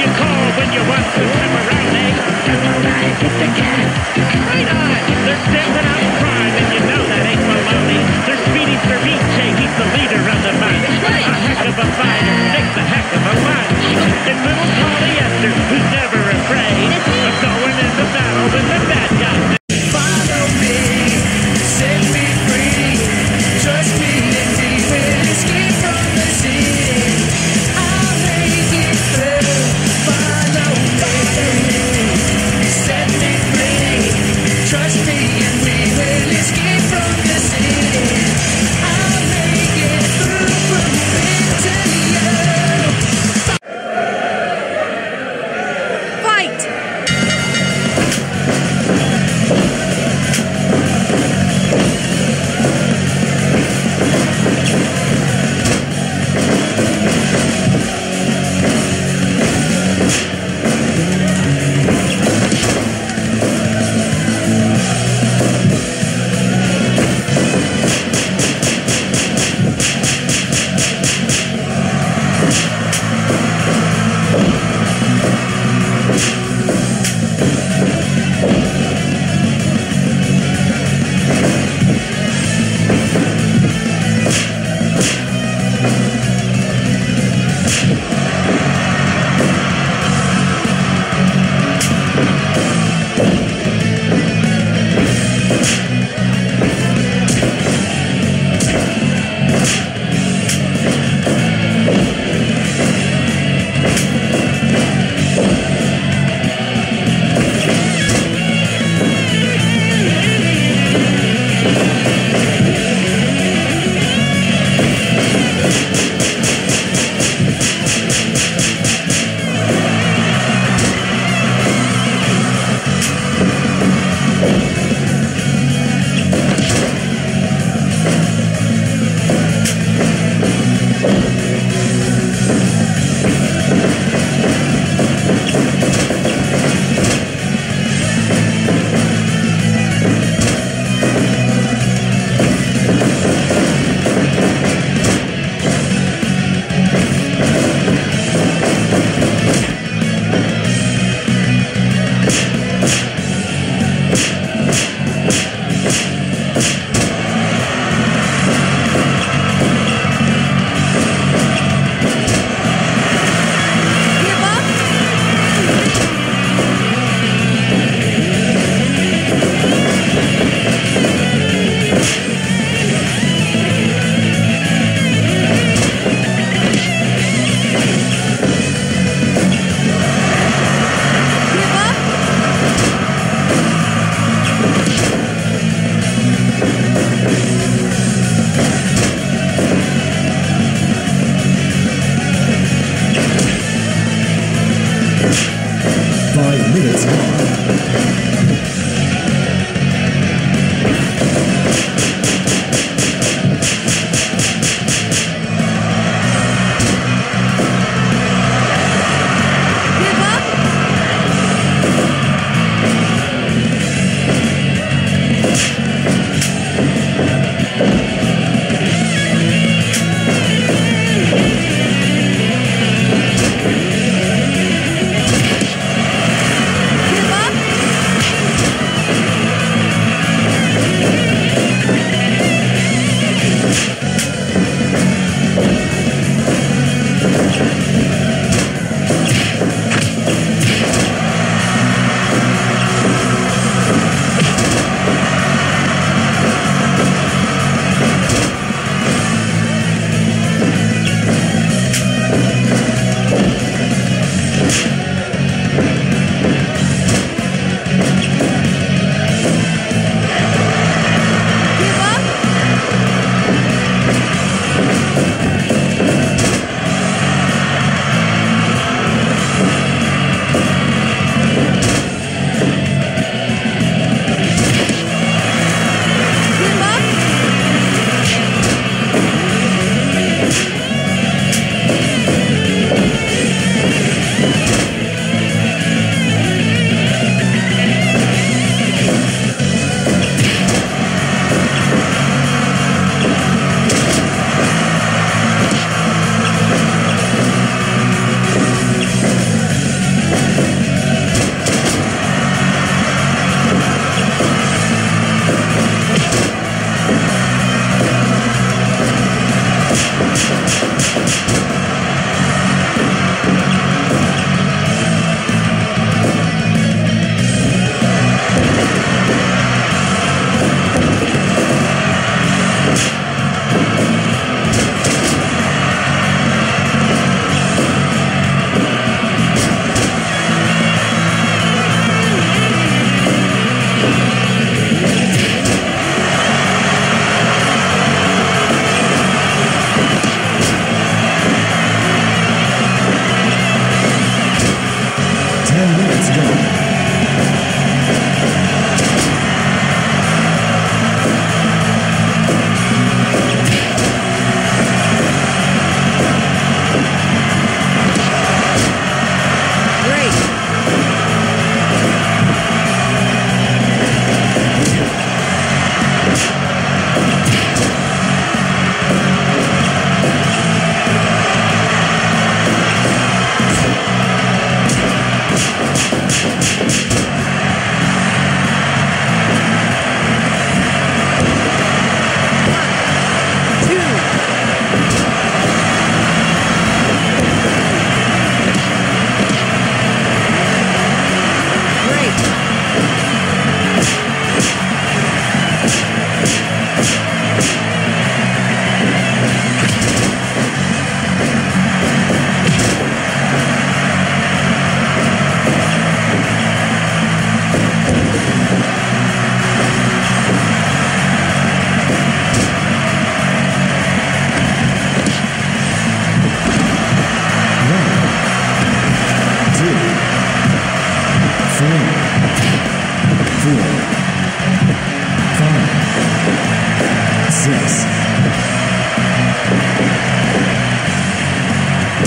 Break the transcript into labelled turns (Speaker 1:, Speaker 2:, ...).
Speaker 1: you call when you want to a eh?
Speaker 2: Come on by, Sister Cat.
Speaker 3: Right on! it.